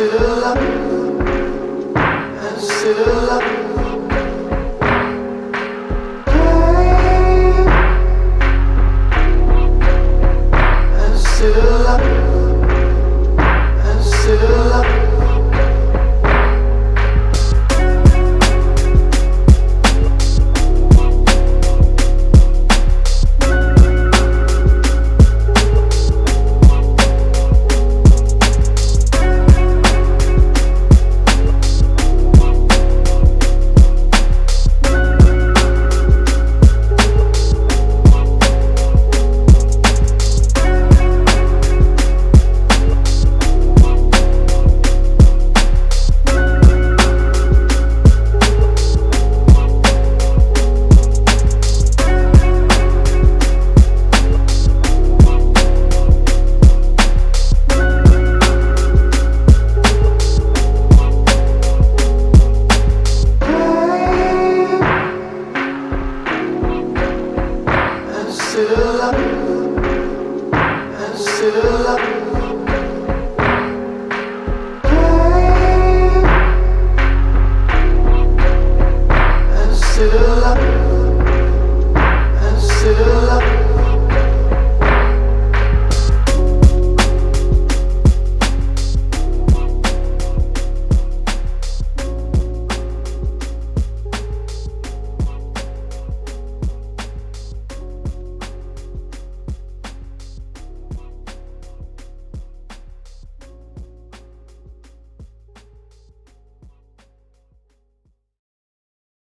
still up, and still up.